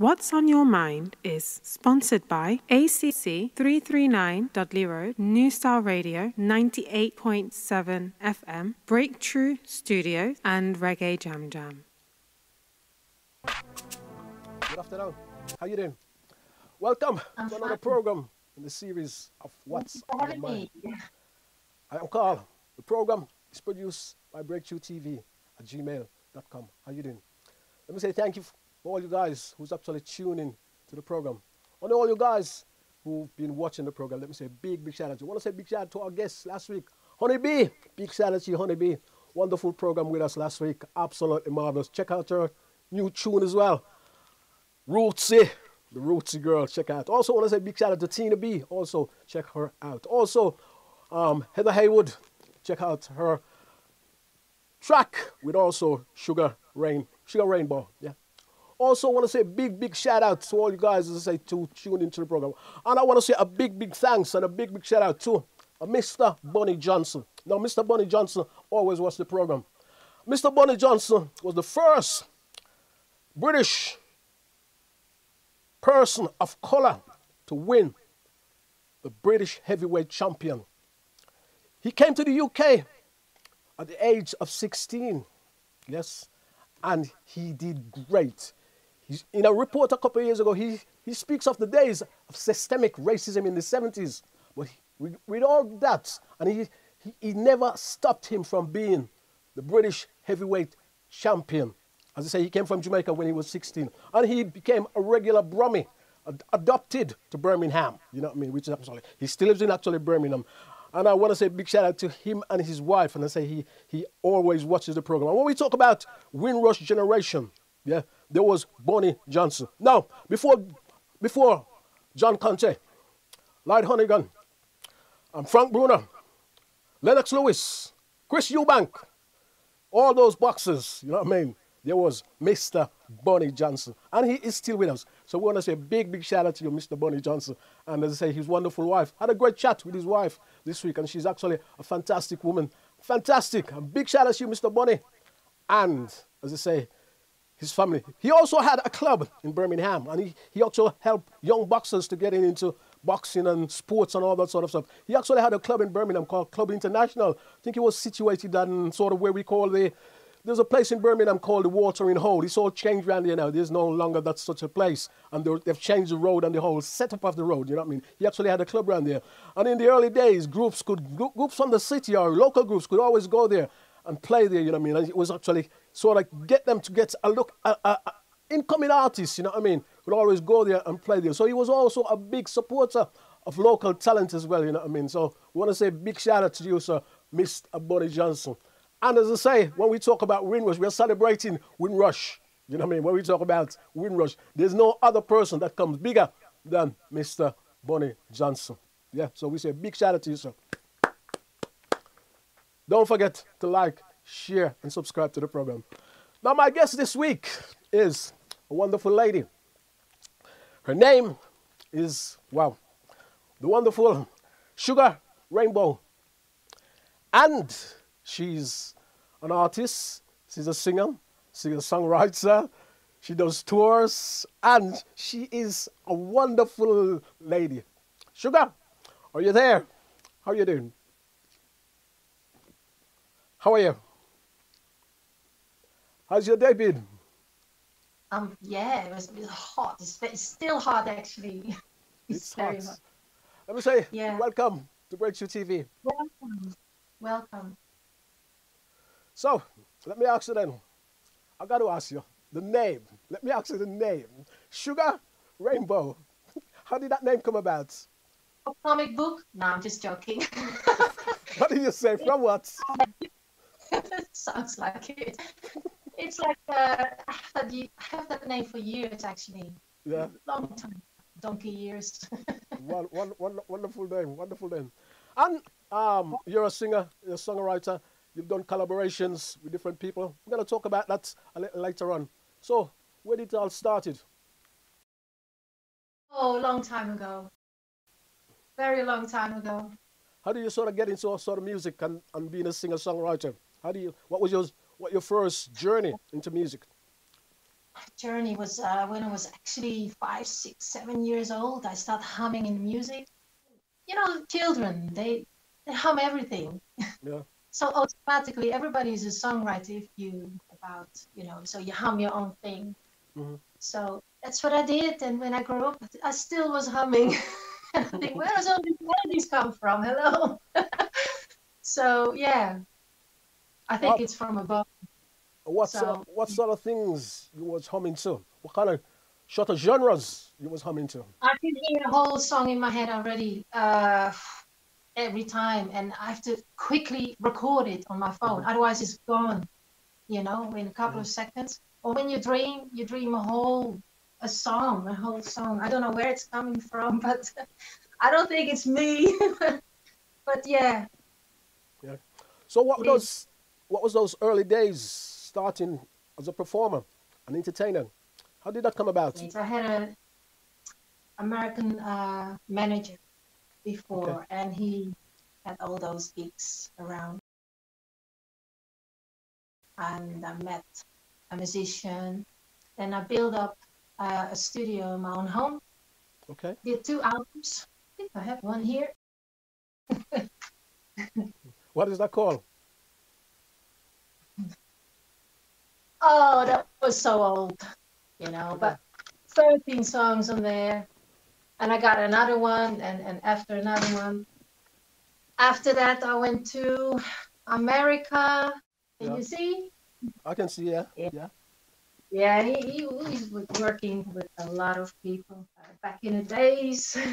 What's on Your Mind is sponsored by ACC 339 Dudley Road, New Star Radio 98.7 FM, Breakthrough Studios, and Reggae Jam Jam. Good afternoon. How you doing? Welcome I'm to another fine. program in the series of What's on Your Mind. I am Carl. The program is produced by Breakthrough TV at gmail.com. How you doing? Let me say thank you for all you guys who's actually tuning to the program. And all you guys who've been watching the program, let me say big, big shout out to you. I want to say big shout out to our guests last week, Honey B. Big shout out to you, Honey B. Wonderful program with us last week. Absolutely marvelous. Check out her new tune as well. Rootsy, the Rootsy girl, check out. Also, want to say big shout out to Tina B. Also, check her out. Also, um, Heather Haywood, check out her track with also Sugar Rain, Sugar Rainbow. Yeah. Also, want to say a big, big shout out to all you guys, as I say, to tune into the program. And I want to say a big, big thanks and a big, big shout out to uh, Mr. Bunny Johnson. Now, Mr. Bunny Johnson always watch the program. Mr. Bunny Johnson was the first British person of color to win the British heavyweight champion. He came to the UK at the age of 16, yes, and he did great. In a report a couple of years ago, he, he speaks of the days of systemic racism in the 70s. But he, with, with all that, and he, he, he never stopped him from being the British heavyweight champion. As I say, he came from Jamaica when he was 16, and he became a regular Brummie, ad- adopted to Birmingham. You know what I mean? Which is actually he still lives in actually Birmingham. And I want to say big shout out to him and his wife, and I say he he always watches the program. And when we talk about Windrush generation, yeah, there was Bunny Johnson. Now, before before John Conteh, Lloyd Honeyghan, and Frank Bruno, Lennox Lewis, Chris Eubank, all those boxers, you know what I mean? There was Mr. Bunny Johnson, and he is still with us. So we want to say a big, big shout out to you, Mr. Bunny Johnson. And as I say, his wonderful wife. Had a great chat with his wife this week, and she's actually a fantastic woman. Fantastic. A big shout out to you, Mr. Bunny. And as I say, his family. He also had a club in Birmingham, and he, he also helped young boxers to get into boxing and sports and all that sort of stuff. He actually had a club in Birmingham called Club International. I think it was situated in sort of where we call the. There's a place in Birmingham called the Watering Hole. It's all changed around here now. There's no longer that such a place. And they've changed the road and the whole setup of the road. You know what I mean? He actually had a club around there. And in the early days, groups could groups from the city or local groups could always go there and play there. You know what I mean? And it was actually sort like get them to get a look at incoming artists. You know what I mean? Would always go there and play there. So he was also a big supporter of local talent as well. You know what I mean? So we want to say big shout out to you, sir, Mr. Bunny Johnson. And as I say, when we talk about Windrush, we're celebrating Windrush. You know what I mean? When we talk about Windrush, there's no other person that comes bigger than Mr. Bunny Johnson. Yeah, so we say big shout out to you, sir. Don't forget to like, share, and subscribe to the program. Now, my guest this week is a wonderful lady. Her name is, wow, the wonderful Sugar Rainbow. And she's an artist, she's a singer, she's a songwriter, she does tours, and she is a wonderful lady. Sugar, are you there? How are you doing? How are you? How's your day been? Um, yeah, it was, it was hot. It's, it's still hot, actually. It's, hot. hot. Let me say, Yeah. welcome to Breakthrough TV. Welcome. Welcome. So, let me ask you then. I got to ask you the name. Let me ask you the name. Sugar Rainbow. How did that name come about? A comic book? No, I'm just joking. What did you say? From what? Sounds like it. It's like uh, I have that, I have that name for years, actually. Yeah, Long time. Donkey years. one, one, one, wonderful name, wonderful name. And um, you're a singer, you're a songwriter. You've done collaborations with different people. We're going to talk about that a little later on. So, where did it all started? oh, a long time ago. Very long time ago. How do you sort of get into sort of music and, and being a singer songwriter? How do you? What was your what your first journey into music? My journey was uh, when I was actually five, six, seven years old. I started humming in music. You know, children they they hum everything. Yeah. so automatically, everybody is a songwriter if you about you know. So you hum your own thing. Mhm. So that's what I did. And when I grew up, I still was humming. and I think, where does all these melodies come from? Hello. so yeah, I think it's from above. What So- sort, what sort of things you was humming to? What kind of sort of genres you was humming to? I can hear a whole song in my head already uh, every time, and I have to quickly record it on my phone. Otherwise, it's gone. You know, in a couple of seconds. Or when you dream, you dream a whole a song, a whole song. I don't know where it's coming from, but I don't think it's me. but yeah, Yeah. So what It was what was those early days starting as a performer, an entertainer? How did that come about? I had an American uh, manager before, Okay. and he had all those gigs around. And I met a musician. Then I built up uh, a studio in my own home. Okay. Did two albums. I think I have one here. What is that called? Oh, that was so old, you know, but 13 songs on there. And I got another one, and, and after another one. After that, I went to America. Can Yeah. you see? I can see. Yeah. Yeah. Yeah. Yeah, he, he, he's w- working with a lot of people back in the days.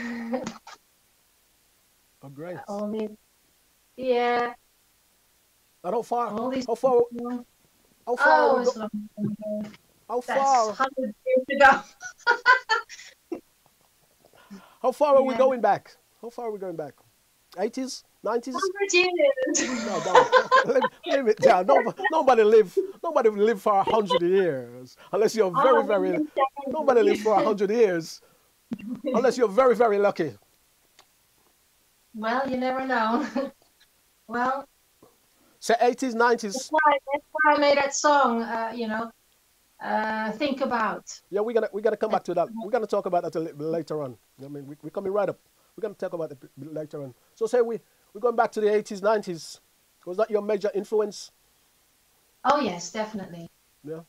Oh, great. these, yeah, how far? all these How far? people. How far? Oh, it's long ago. how That's far? 100 years ago. How far are we going back? How far are we going back? 80s, 90s? 100 years. No, no. leave, leave it down. Nobody, nobody live. Nobody live for a hundred years unless you're very, Oh, very. yes, Nobody live for a hundred years unless you're very, very lucky. Well, you never know. well, Say 80s, 90s. That's why, that's why I made that song. Uh, you know, uh, think about. Yeah, we're gonna we're gonna come back to that. We're gonna talk about that a little later on. I mean, we, we're coming right up. We're gonna talk about it later on. So say we we're going back to the 80s, 90s. Was that your major influence? Oh yes, definitely. Yeah.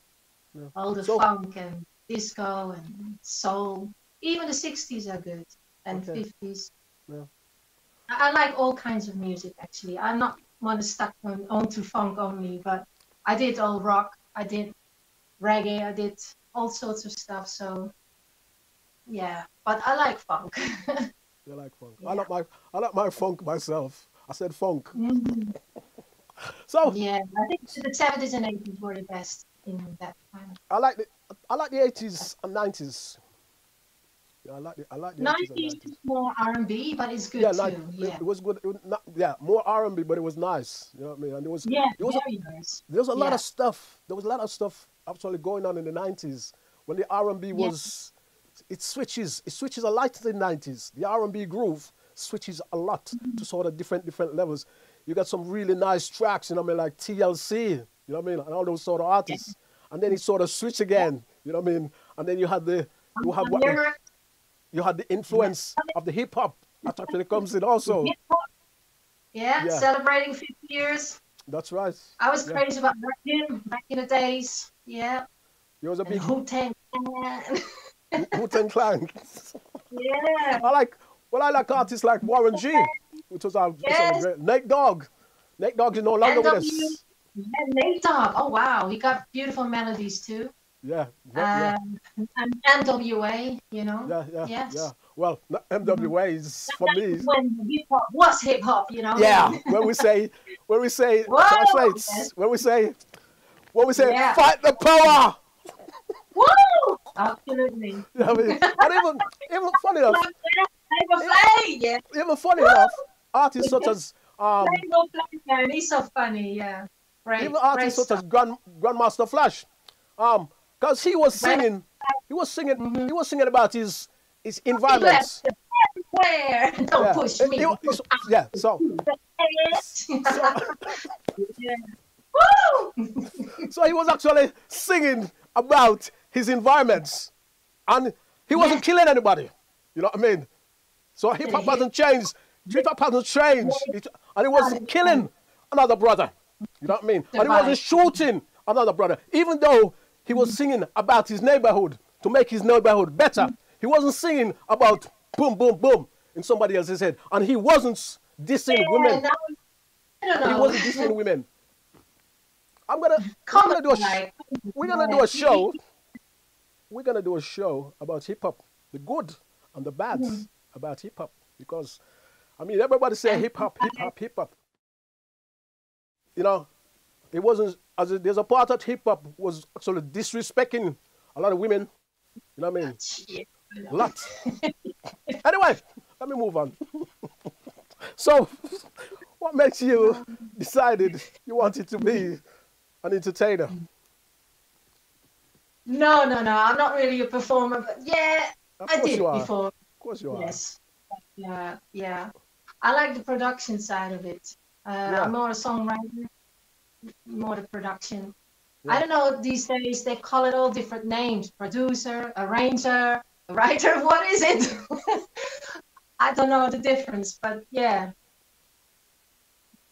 yeah. All the So- funk and disco and soul. Even the '60s are good and Okay. '50s. Yeah. I, I like all kinds of music actually. I'm not one stuck on onto funk only, but I did all rock. I did reggae. I did all sorts of stuff. So yeah, but I like funk. You like funk? I like my I like my funk myself. I said funk. Mhm. So Yeah, I think the 70s and 80s were the best in that time. I like the I like the 80s and 90s. Yeah, I like the I like the 80s and 90s 90s. is more R&B, but it's good Yeah, too. like, it, yeah, it was good. It was not, yeah, more R&B, but it was nice. You know what I mean? And there was yeah, there was a, very nice. there was a lot of stuff. There was a lot of stuff actually going on in the 90s when the R&B Yeah. was it switches it switches a lot to the 90s. The R&B groove switches a lot Mm-hmm. to sort of different different levels. You got some really nice tracks, you know what I mean, like TLC, you know what I mean, and all those sort of artists. And then it sort of switch again, you know what I mean? And then you had the you have what you had the influence of the hip hop that actually comes in also. Yeah, Yeah. celebrating 50 years. That's right. I was Yeah. crazy about Rakim back in the days. Yeah, There was a big Wu Tang Clan. Wu Tang Clan. yeah, I like well, I like artists like Warren G, which was our Yes. great. Nate Dogg. Nate Dogg is no longer with us. Nate Dogg. Oh wow, he got beautiful melodies too. Yeah, yeah, Um, and NWA, you know. yeah, yeah, yes. yeah. Well, NWA is for me. When hip hop was hip hop, you know. Yeah, when we say, when we say, Whoa, translates, yes. when we say, when we say, Yeah. fight the power. Woo! Absolutely. You know I mean? And even, even funny enough, Flavor yeah. even funny enough, artists such as um, Flav, man, he's so funny, yeah. Great. even artists such stuff. as Grand, Grandmaster Flash, um, because he was singing, he was singing, Mhm. he was singing about his his environment. Where? Don't Yeah. push me. so- yeah, so yeah. So he was actually singing about his environments, and he wasn't killing anybody. You know what I mean? So hip hop hasn't changed. Hip hop hasn't changed, and he wasn't killing another brother. You know what I mean? And he wasn't shooting another brother, even though he was singing about his neighborhood to make his neighborhood better. He wasn't singing about boom, boom, boom in somebody else's head, and he wasn't dissing women. I don't know. He wasn't dissing women. I'm gonna, we're Come gonna do a, we're gonna do a show. We're gonna do a show about hip hop, the good and the bad mm. about hip hop, because, I mean, everybody say hip hop, hip hop, hip hop. You know, it wasn't as a, there's a part that hip hop was actually disrespecting a lot of women. You know what I mean? Yeah. A lot. anyway, let me move on. so, what makes you decided you wanted to be an entertainer? No, no, no. I'm not really a performer, but yeah, Of I did before. Of course you are. Yes. Yeah, yeah. I like the production side of it. Uh, Yeah. I'm more a songwriter, more the production. Yeah. I don't know these days they call it all different names: producer, arranger, writer. What is it? I don't know the difference, but yeah.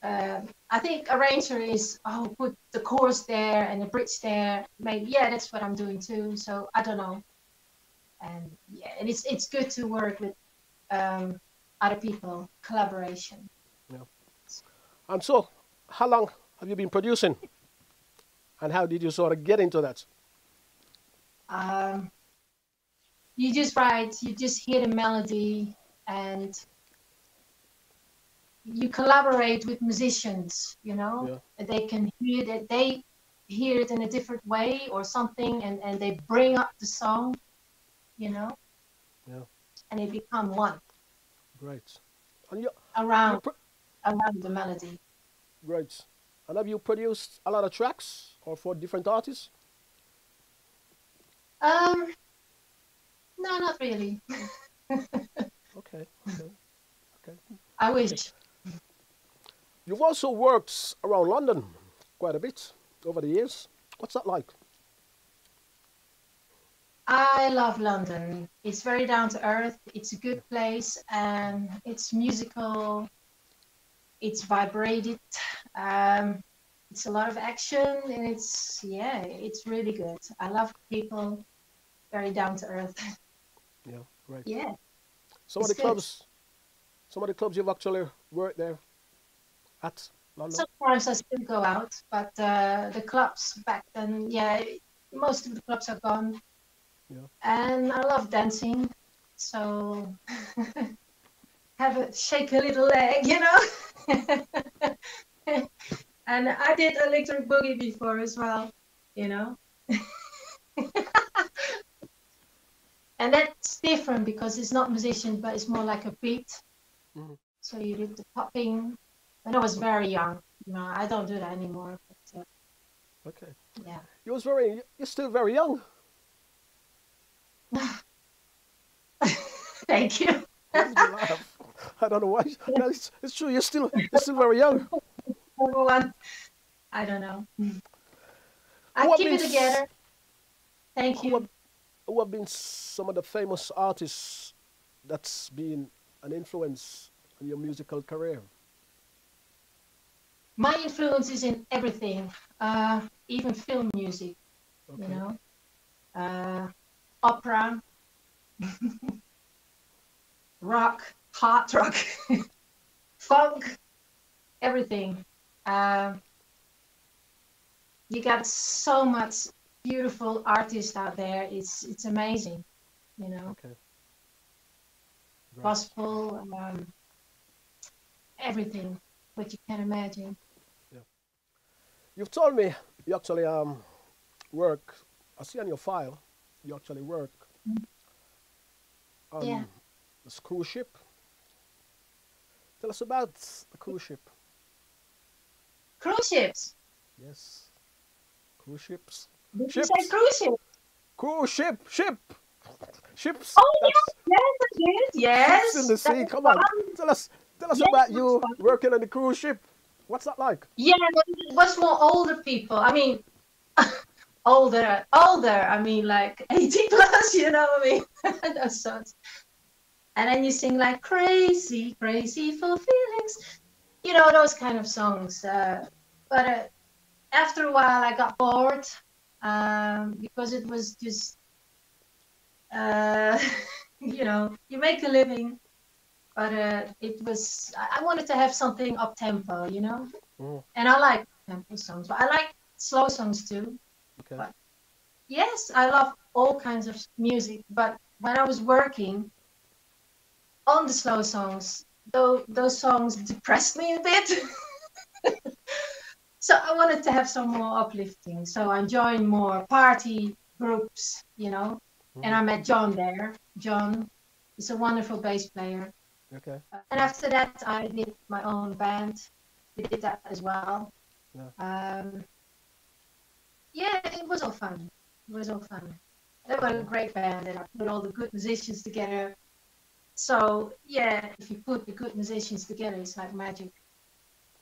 Uh, I think arranger is oh put the chorus there and the bridge there. Maybe yeah, that's what I'm doing too. So I don't know. And yeah, and it's it's good to work with um, other people, collaboration. Yeah. And so, how long have you been producing? And how did you sort of get into that? Um, you just write, you just hear the melody, and you collaborate with musicians. You know, Yeah. they can hear that they hear it in a different way or something, and and they bring up the song. You know, Yeah. and they become one Great. And you, around around the melody. great. And have you produced a lot of tracks or for different artists? Um, no, not really. Okay. okay. okay. I wish. You've also worked around London quite a bit over the years. What's that like? I love London. It's very down to earth. It's a good place and it's musical. It's vibrated. Um, it's a lot of action and it's yeah, it's really good. I love people. Very down to earth. Yeah, great. yeah. Some of the good. clubs, some of the clubs you've actually worked there at London. Sometimes I still go out, but uh, the clubs back then, yeah, most of the clubs are gone. Yeah. And I love dancing, so have a shake a little leg, you know. and I did electric boogie before as well, you know. and that's different because it's not musician, but it's more like a beat. Mhm. So you did the popping. When I was very young, you know, I don't do that anymore. But, uh, Okay. yeah. You was very, you're still very young. Thank you. Why did you laugh? I don't know why. No, it's, it's true. You're still, you're still very young. I don't know. I What keep it together. Thank you. who have been some of the famous artists that's been an influence on your musical career? My influence is in everything, uh, even film music. Okay. You know, uh, opera, rock, hard rock, funk, everything. Um, you got so much beautiful artists out there. It's it's amazing, you know. Okay. Great. Gospel, um, everything what you can imagine. You've told me you actually um, work. I see on your file you actually work on Yeah. this cruise ship. Tell us about the cruise ship. Cruise ships. Yes, cruise ships. Did Ships. you say cruise ship? Cruise ship, ship, ships. Oh yes, yes, yes, yes. ships in the sea. That's Come on, tell us, tell us Yes, about you fun. working on the cruise ship. What's that like? Yeah, it was more older people. I mean, older, older. I mean, like 80 plus. You know what I mean? Those songs. And then you sing like crazy, crazy for feelings. You know those kind of songs. Uh, but uh, after a while, I got bored um, because it was just, uh, you know, you make a living, but uh, it was. I wanted to have something up tempo, you know, Mm. and I like tempo songs, but I like slow songs too. Okay. But- Yes, I love all kinds of music, but when I was working on the slow songs, though those songs depressed me a bit. so I wanted to have some more uplifting. So I joined more party groups, you know, and I met John there. John is a wonderful bass player. Okay. Uh, and after that, I did my own band. We did that as well. Um, yeah, it was all fun. It was all fun. They were a great band, and I put all the good musicians together. So yeah, if you put the good musicians together, it's like magic.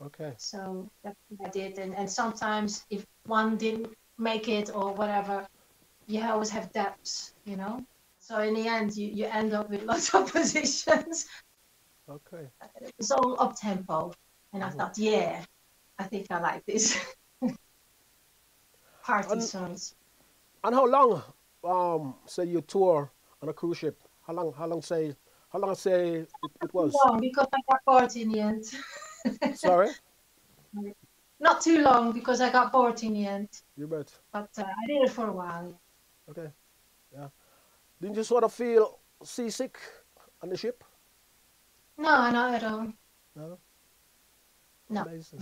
Okay. So that's what I did. And and sometimes if one didn't make it or whatever, you always have depths, you know. So in the end, you, you end up with lots of positions. Okay. It's all up tempo, and I Mhm. thought, yeah, I think I like this. Party And- songs. And how long, um, say you tour on a cruise ship? How long? How long? Say, how long? I Say it, it was. Long because I got bored in the end. Sorry. Not too long because I got bored in the end, You bet. but uh, I did it for a while. Okay. Yeah. Didn't you sort of feel seasick on the ship? No, not at all. No. No. Amazing.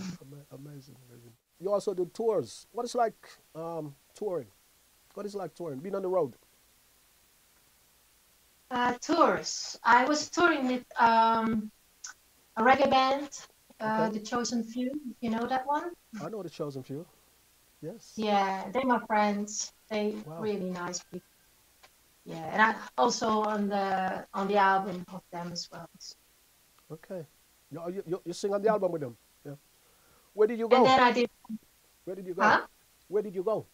amazing. Amazing. You also do tours. What is like um, touring? What is like touring? Being on the road. Uh, tours. I was touring with um, a reggae band, uh, Okay. The Chosen Few. You know that one? I know the chosen few. Yes. Yeah, they're my friends. They Wow. really nice people. Yeah, and I also on the on the album of them as well. Okay. You, you, you, you sing on the album with them. Yeah. Where did you go? And then I did. Where did you go? Huh? Where did you go?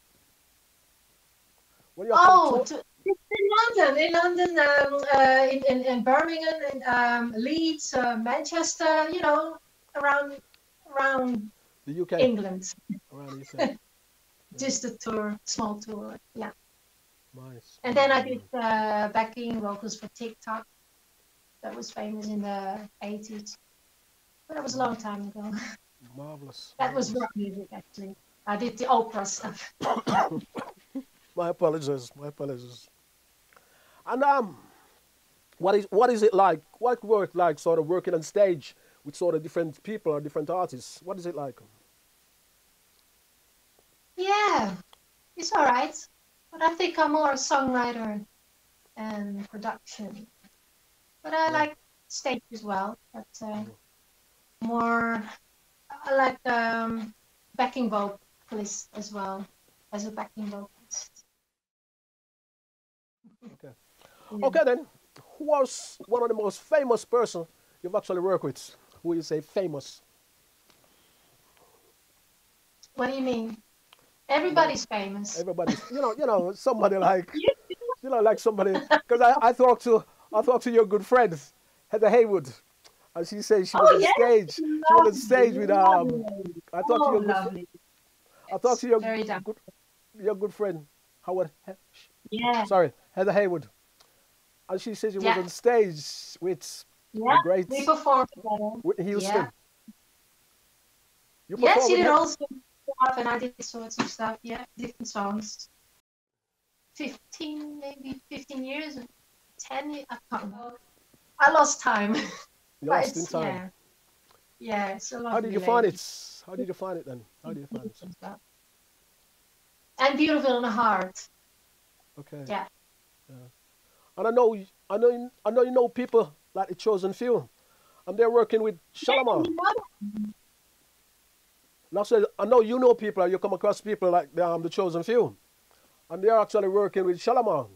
When you Oh, to, in London, in London, um, uh, in, in in Birmingham, in um, Leeds, uh, Manchester. You know, around around the UK. England. Around the UK. Just a tour, small tour. Yeah. nice. And then I did uh, backing vocals for TikTok. That was famous in the 80s. But that was a long time ago. Marvelous. That was marvelous. rock music, actually. I did the opera stuff. My apologies. My apologies. And um, what is what is it like? What work like? Sort of working on stage with sort of different people or different artists. What is it like? Yeah, it's all right. But I think I'm more a songwriter and production. But I Yeah. like stage as well. But uh, more, I like um, backing vocalist as well as a backing vocalist. Yeah. Okay then. Who was one of the most famous person you've actually worked with? Who you say famous? What do you mean? Everybody's famous. Everybody, you know, you know, somebody like, you know, like somebody. Because I, I talked to, I talked to your good friend, Heather Haywood, and she said she was Oh, on yes. stage. She was on stage with um. Lovely. I talked to Oh, your good. I talked to your Very down. good, your good friend Howard. Yeah, Sorry, Heather Haywood, and she said she was on stage with yeah. great We performed together. Houston. Yeah. You Yeah, performed she did also stuff, and I did sorts of stuff. Yeah, different songs. Fifteen, maybe fifteen years, ten. years, I can't. I lost time. You lost in time. Yeah, yeah. It's a How did you find it? How did you find it then? How did you find it? And beautiful in the heart. Okay. Yeah. Yeah. And I know, I know, you- I know you know people like the Chosen Few, and they're working with Shalimar. Now, so I know you know people, and you come across people like the, um, the Chosen Few, and they're actually working with Shalimar.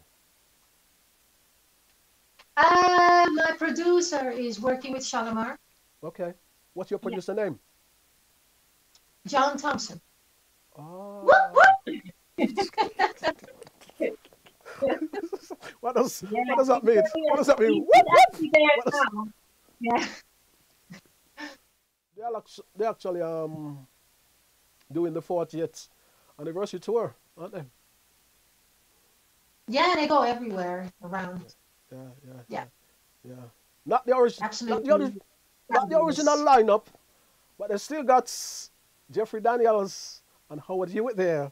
Uh, my producer is working with Shalimar, Okay. What's your producer name? John Thompson. Oh, Whoop, whoop. What does Yeah, what does that mean? What does that mean? Whoop, whoop. actually What does- Yeah. They are actu- they actually um doing the 40th anniversary tour, aren't they? Yeah, they go everywhere around. Yeah, yeah, Yeah. yeah. Not the original, not the, ori- not the original lineup, but they still got Jeffrey Daniels and Howard Hewett there.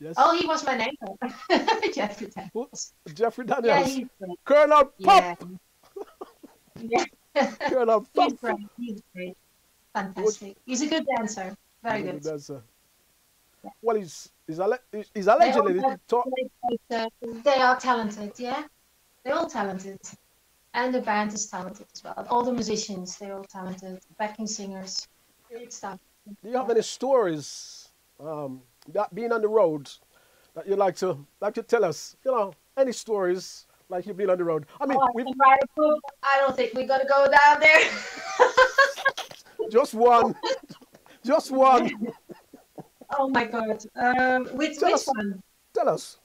Yes, Oh, he was my neighbor. Jeffrey Daniels. Jeffrey Yeah, Daniels, he's great. Colonel Pop, Yeah. Colonel Pop. he's great. He's great. Fantastic. He's a good dancer. Very good. That's, uh, well, he's he's a he's- he's a. They all He taught- have- They are talented, yeah. They're all talented. And the band is talented as well. All the musicians, they're all talented. Backing singers. Great stuff. Do you have any stories um, that being on the road that you'd like to like to tell us? You know, any stories like you've been on the road? I mean, Oh, I we can write a book. I don't think we're gonna go down there. just one, just one. oh my god. Um, which Tell which us. one? Tell us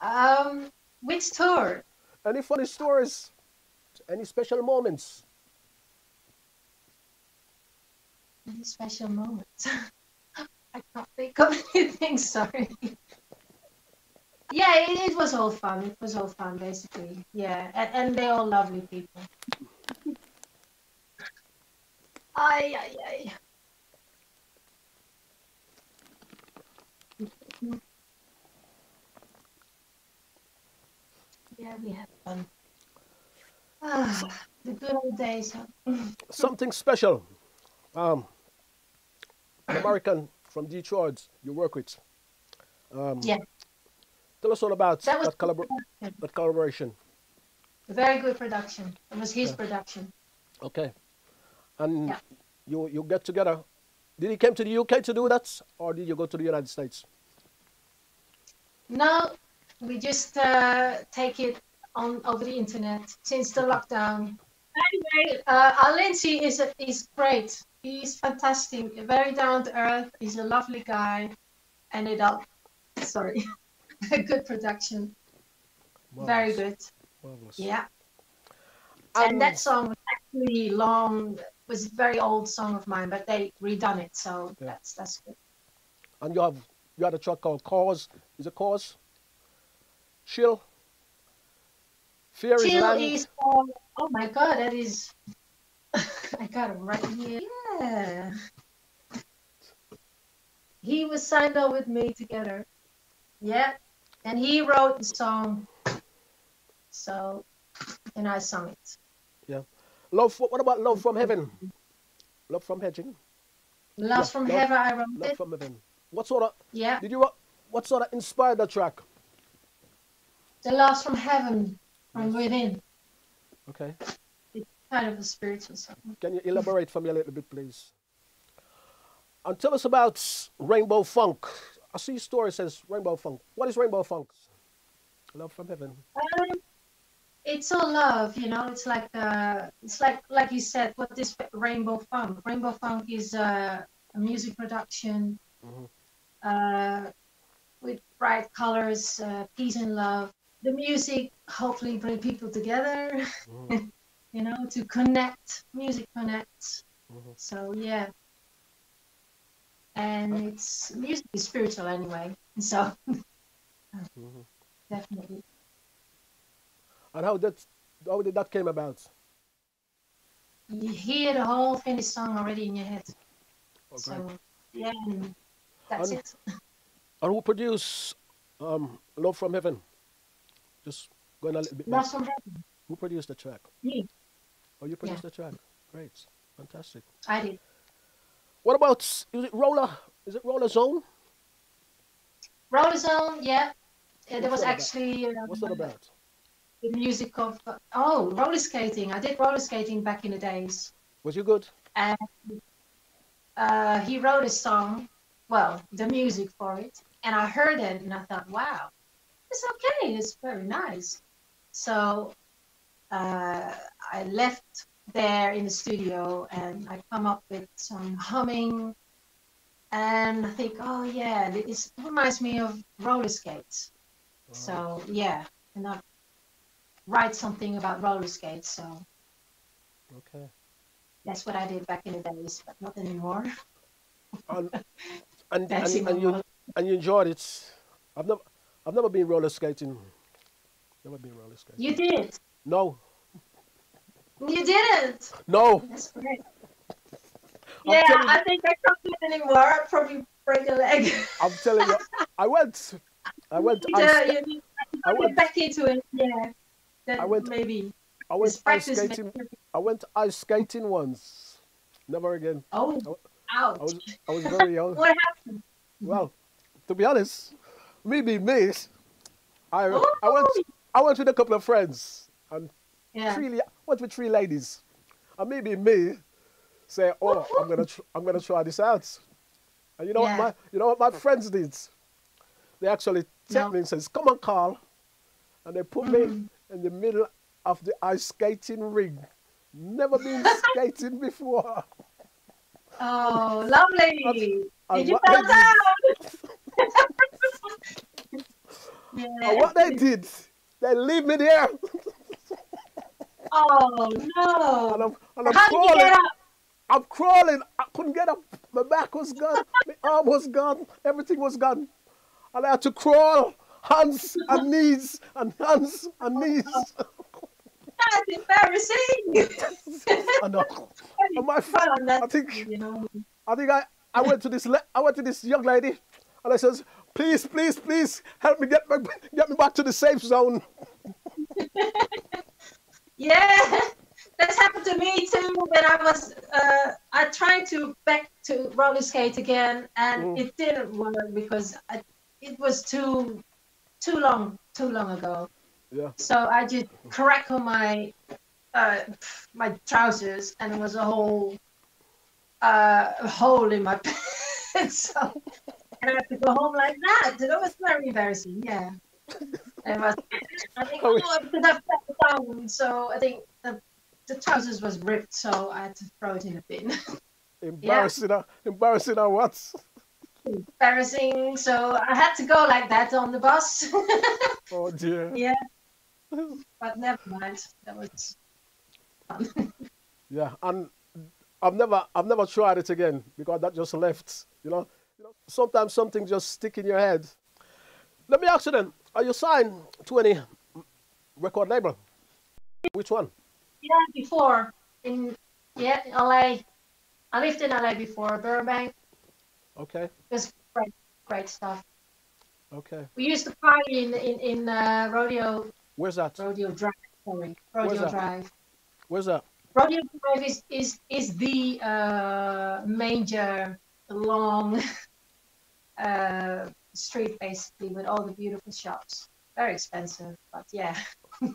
Um, which tour? any funny stories, any special moments. Any special moments? I can't think of anything. Sorry. Yeah, it, it was all fun. It was all fun, basically. Yeah, and, and they're all lovely people. Ay, ay, ay. Yeah, we had fun. Ah, the good old days. Something special. Um, American from Detroit you work with. Um, Yeah. Tell us all about That that, collabor- that collaboration. Very good production. It was his Yeah. production. Okay. And Yeah. you you get together. Did he come to the UK to do that, or did you go to the United States? No, we just uh, take it on over the internet since the lockdown. Anyway, uh, is is great. He's fantastic, very down to earth. He's a lovely guy, and it up. Sorry, a good production. Very good. marvelous. Yeah. Um, and that song was actually long. Was a very old song of mine, but they redone it, so Yeah. that's that's good. And you have you had a track called Cause. Is it Cause? Chill. Fear is Chill land. is oh, oh my god, that is I got him right here. Yeah. He was signed up with me together. Yeah. And he wrote the song. So and I sung it. Yeah. Love. What about Love from Heaven? Love from Hedging. Love from Love- Heaven I wrote Love it. from Heaven. What sort of Yeah. did you? What sort of inspired the track? The Love from Heaven from within. Okay. Kind of a spiritual song. Can you elaborate for me a little bit, please? And tell us about Rainbow Funk. I see your story says Rainbow Funk. What is Rainbow Funk? Love from Heaven. Um, it's all love, you know. It's like uh, it's like like you said, what is Rainbow Funk? Rainbow Funk is uh, a music production Mhm. uh, with bright colors, uh, peace and love. The music hopefully bring people together, Mhm. you know, to connect. Music connects. Mhm. So yeah, and it's music is spiritual anyway. So Mhm. definitely. And how did how did that came about? you hear the whole finished song already in your head. Okay. So yeah, that's And- it. And who produced um, Love from Heaven? Just going a little bit back. Love from heaven. Who produced the track? Me. Oh, you produced the track. Great. Fantastic. I did. What about, is it Roller? Is it Roller Zone? Roller Zone, yeah. Uh, there was actually uh, What's that about? the music of oh roller skating. I did roller skating back in the days, Was you good? and uh, he wrote a song, well, the music for it, and I heard it, and I thought, wow, it's okay, it's very nice. So uh, I left there in the studio, and I come up with some humming and I think, oh yeah, this reminds me of roller skates. Uh-huh. So yeah, and I write something about roller skates. So Okay. that's what I did back in the days, but not anymore. And and, and, and you and you enjoyed it. I've never I've never been roller skating. Never been roller skating. You did. No. You didn't. No. That's. I'm Yeah, you- I think I can't do it anymore. I'd probably break a leg. I'm telling you, I went, I went, Yeah, ice, you I went- back into it. Yeah. I went- maybe. I went ice skating. perfect- I went ice skating once. Never again. Oh, I ouch. was, I was very young. What happened? Well, to be honest, me being me, I, oh. I went, Oh. I went with a couple of friends and Yeah. three, what with three ladies, and maybe me, say, oh, I'm gonna, tr- I'm gonna try this out. And you know Yeah. what my, you know what my friends did? They actually take No. me and says, come on, Carl, and they put me Mhm. in the middle of the ice skating ring. Never been skating before. Oh, lovely. and Did you fall down? And what they did, they leave me there, Oh and no. I'm, and I'm How did you crawling. get up? I'm crawling. I couldn't get up. My back was gone. My arm was gone. Everything was gone. And I had to crawl, hands and knees, and hands and knees. That's embarrassing. And, uh, and my, Fun, I think, know. I think I, I went to this, le- I went to this young lady, and I says, please, please, please, help me get back, get me back to the safe zone. Yeah, that's happened to me too. When I was, uh, I tried to back to roller skate again, and Mm. it didn't work because I, it was too, too long, too long ago. Yeah. So I just crack on my, uh, my trousers, and it was a whole, uh, hole in my pants. so, and I had to go home like that. That was very embarrassing. Yeah. It was, I think Oh, because I fell down, so I think the the trousers was ripped, so I had to throw it in a bin. Embarrassing, uh, embarrassing or what? Embarrassing, so I had to go like that on the bus. Oh dear. yeah, but never mind. That was fun. Yeah, and I've never I've never tried it again because that just left. You know, you know, sometimes something just stick in your head. Let me ask you then: Are you signed to any record label? Which one? yeah, before in yeah in LA, I lived in LA before Burbank. Okay, It great, great stuff. okay. We used to party in in in uh, rodeo Where's that? rodeo drive. Sorry, rodeo that? drive. Where's that? Rodeo Drive is is is the uh, major long uh, street basically with all the beautiful shops. Very expensive, but yeah.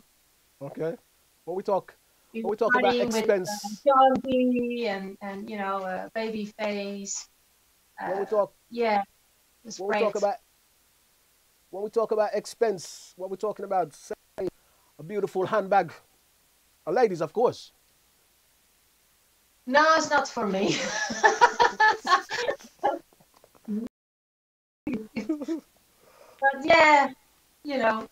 Okay. What we talk? We we talk about partying with, expense. uh, and and you know uh, Babyface. When we Uh, talk? yeah, When we talk about? When we talk about expense, what we're talking about? Say a beautiful handbag. A ladies, of course. No, it's not for me. but yeah, you know,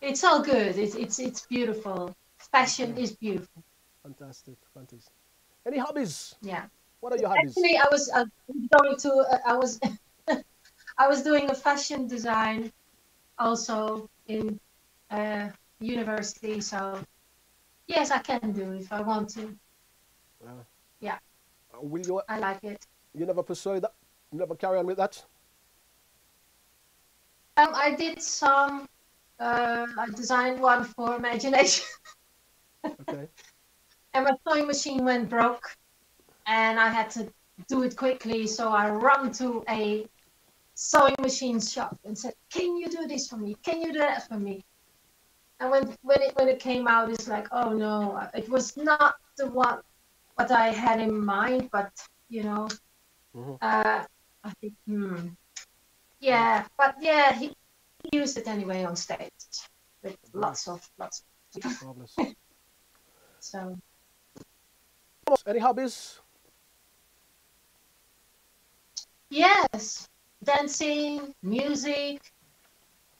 it's all good. It's it's it's beautiful. Fashion is beautiful. Fantastic, fantastic. Any hobbies? Yeah. What are your hobbies? Actually, I was uh, going to. Uh, I was. I was doing a fashion design, also in uh, university. So yes, I can do if I want to. Yeah. Uh, Will you? I like it. You never pursue that? You never carry on with that? Um, I did some. Uh, I designed one for imagination, Okay. and my sewing machine went broke, and I had to do it quickly. So I ran to a sewing machine shop and said, "Can you do this for me? Can you do that for me?" And when when it when it came out, it's like, oh no, it was not the one what I had in mind, but you know, Mhm. uh, I think, hmm, yeah, but yeah, he, used it anyway on stage with lots of lots. Of, Marvelous. so Any hobbies? Yes, dancing, music,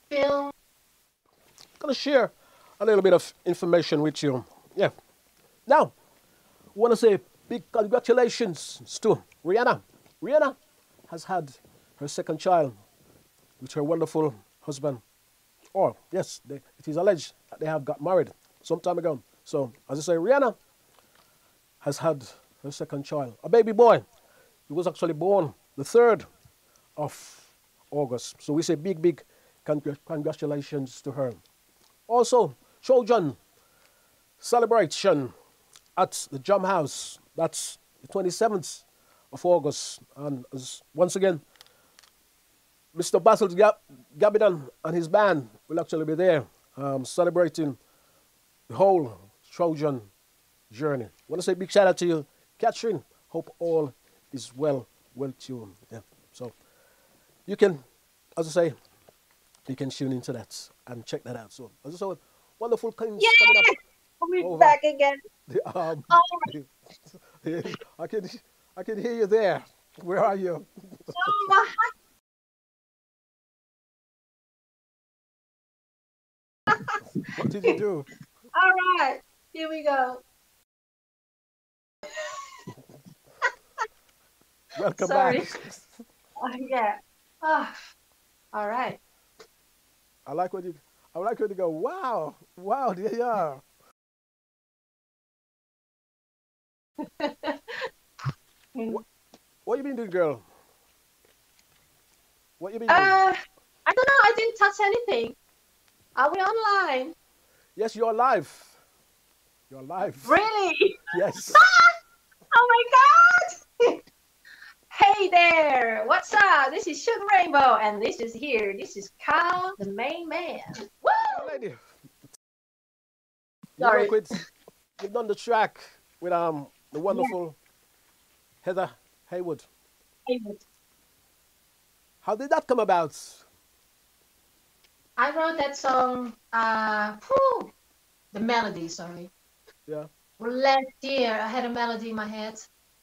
film. I'm gonna share a little bit of information with you. Yeah. Now, I want to say big congratulations to Rihanna. Rihanna has had her second child with her wonderful husband. Or, yes, they, it is alleged that they have got married some time ago. So, as I say, Rihanna has had her second child, a baby boy. He was actually born the 3rd of August. So we say big, big congr- congratulations to her. Also, children celebration at the Jam House. That's the 27th of August. And as, once again, Mr. Basil Gab- Gabbidon and his band will actually be there um, celebrating the whole Trojan journey. I want to say big shout out to you, Catherine. Hope all is well, well tuned. Yeah. So you can, as I say, you can tune into that and check that out. So as I say, wonderful things coming up. We're Over. back again. The, um, Oh, I can, I can hear you there. Where are you? What did you do? All right, here we go. Welcome Sorry. back. Oh, yeah. Ah, all right. I like when you, I like when you go. Wow, wow, there you are. What you been doing, girl? What you been doing? Uh, I don't know. I didn't touch anything. Are we online? yes, you're live. You're live. Really? Yes. Oh my God! hey there! What's up? This is Sugar Rainbow, and this is here. This is Carl, the main man. Woo! lady. You Sorry. work with, you've done the track with um the wonderful Heather Haywood. How did that come about? I wrote that song. Uh, whew, the melody. Sorry. Yeah. Well, last year I had a melody in my head.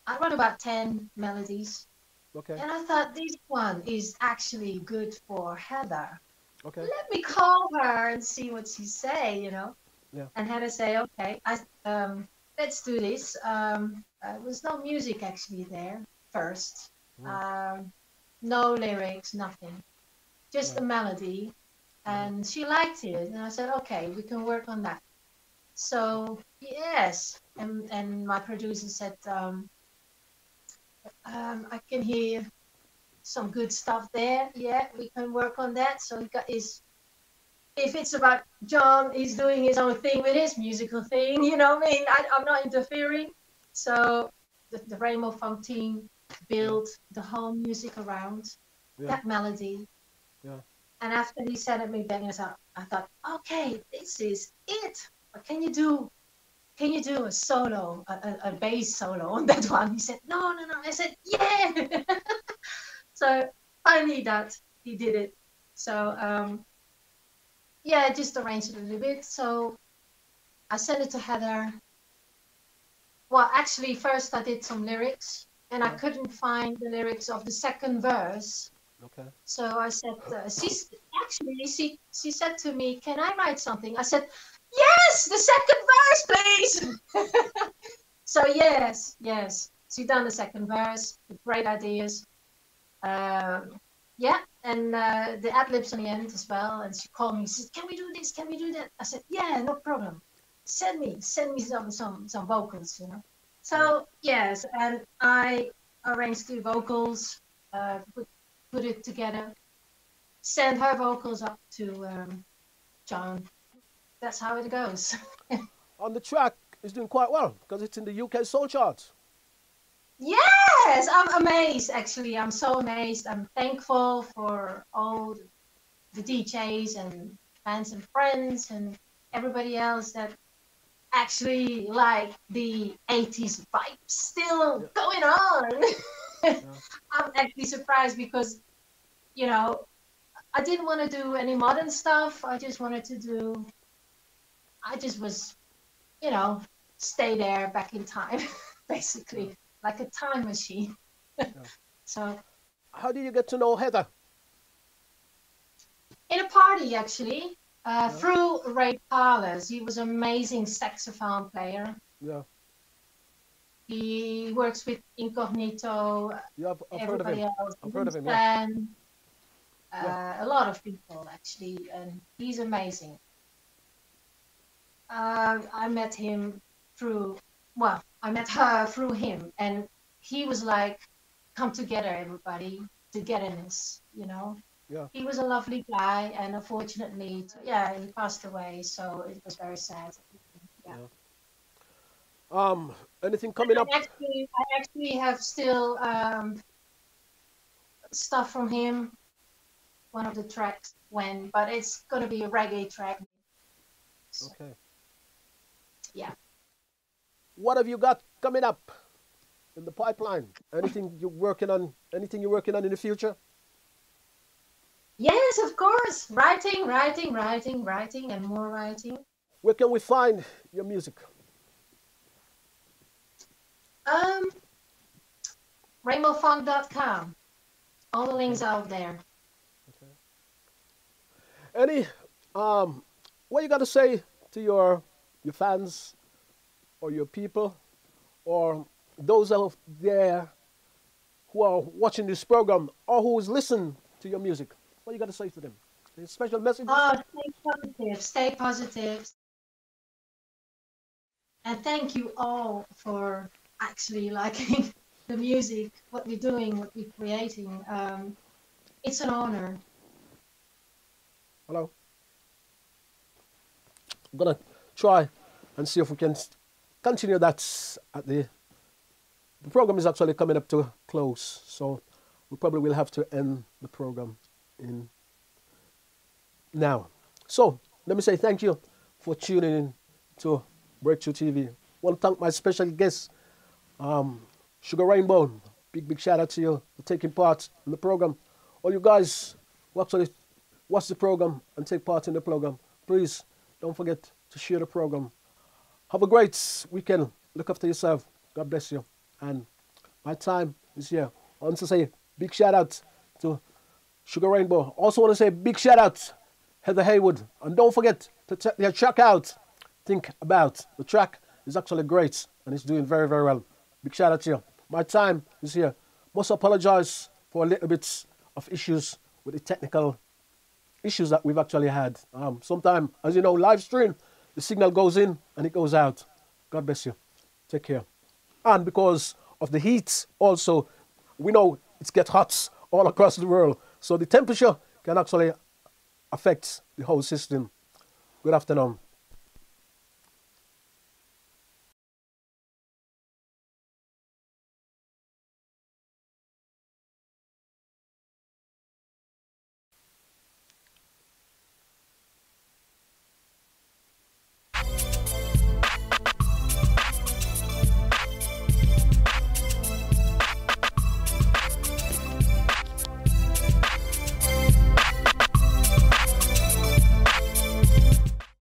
I wrote about ten melodies, Okay. and I thought this one is actually good for Heather. Okay. let me call her and see what she say, you know. Yeah. And Heather say, okay, I um, let's do this. Um, uh, there was no music actually there first. Mm. Um, no lyrics, nothing, just the melody. And she liked it, and I said, okay, we can work on that. So yes, and and my producer said, um, um, I can hear some good stuff there. Yeah, we can work on that. So he got his. If it's about John, he's doing his own thing with his musical thing. You know what I mean? I, I'm not interfering. So the, the Rainbow Funk team built the whole music around Yeah. that melody. Yeah. And after he sent it me back, I thought, I thought, okay, this is it. But can you do? Can you do a solo, a, a, a bass solo on that one? He said, no, no, no. I said, yeah. so finally that he did it so um yeah I just arranged it a little bit so i sent it to heather well actually first i did some lyrics and i couldn't find the lyrics of the second verse Okay. so i said uh, she actually she she said to me can i write something i said yes the second verse please so yes yes she done the second verse great ideas um, yeah, and uh, the ad libs on the end as well. And she called me. She said, "Can we do this? Can we do that?" I said, "Yeah, no problem. Send me, send me some some some vocals, you know." So yes, and I arranged the vocals, uh, put put it together, send her vocals up to um, John. That's how it goes. On the track, it's doing quite well because it's in the UK Soul Chart. Yes, I'm amazed. Actually, I'm so amazed. I'm thankful for all the DJs and fans and friends and everybody else that actually like the 80s vibe still Yeah. going on. I'm actually surprised because, you know, I didn't want to do any modern stuff. I just wanted to do, I just was, you know, stay there back in time, basically, like a time machine. So, how did you get to know Heather? In a party, actually, uh, through Ray Carless. He was an amazing saxophone player. Yeah, He works with Incognito, yeah, I've, I've heard of him. else. I've heard of him, yeah. And uh, Yeah. a lot of people actually, and he's amazing. Uh, I met him through, well, I met her through him, and he was like, "Come together, everybody, togetherness," you know. Yeah. He was a lovely guy, and unfortunately, yeah, he passed away, so it was very sad. Yeah. Um, anything coming up? I actually, I actually have still um, stuff from him. One of the tracks when, but it's gonna be a reggae track. So, Okay. Yeah. What have you got coming up in the pipeline? Anything you're working on? Anything you're working on in the future? Yes, of course. Writing, writing, writing, writing, and more writing. Where can we find your music? rainbowfunk.com. All the links out there. Any um, what you got to say to your your fans or your people or those out there who are watching this program or who is listening to your music? What you got to say to them? Any special message? Oh, stay positive. Stay positive. And thank you all for actually liking the music, what we're doing, what we're creating. Um, it's an honor. Hello. I'm gonna try and see if we can continue that at the. The program is actually coming up to a close, so we probably will have to end the program in now. So let me say thank you for tuning in to Breakthrough TV. I want to thank my special guest, um, Sugar Rainbow. Big big shout out to you for taking part in the program. All you guys who actually watch the program and take part in the program, please don't forget to share the program. Have a great weekend. Look after yourself. God bless you. And my time is here. I want to say big shout out to Sugar Rainbow. Also want to say big shout out to Heather Haywood. And don't forget to check their track out. Think about the track is actually great and it's doing very, very well. Big shout out to you. My time is here. Must apologize for a little bit of issues with the technical issues that we've actually had. Um, Sometimes, as you know, live stream, the signal goes in and it goes out. God bless you. Take care. And because of the heat, also, we know it gets hot all across the world. So the temperature can actually affect the whole system. Good afternoon.